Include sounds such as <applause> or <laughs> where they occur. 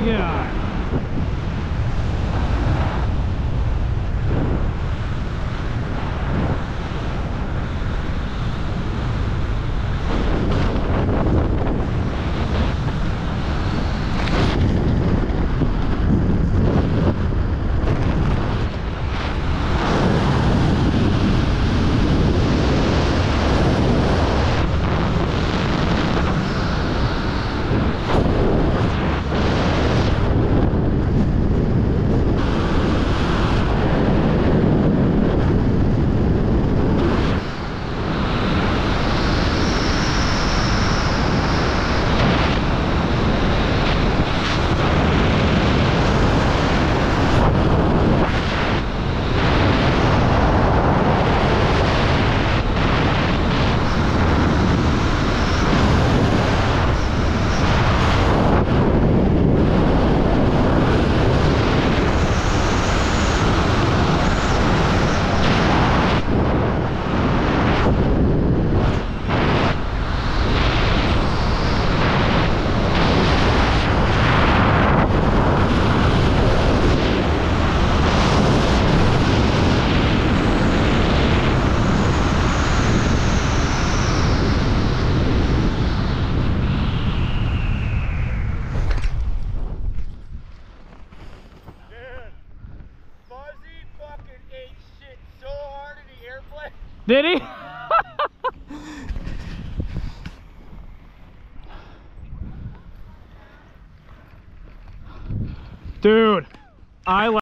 the. Did he? <laughs> Dude, I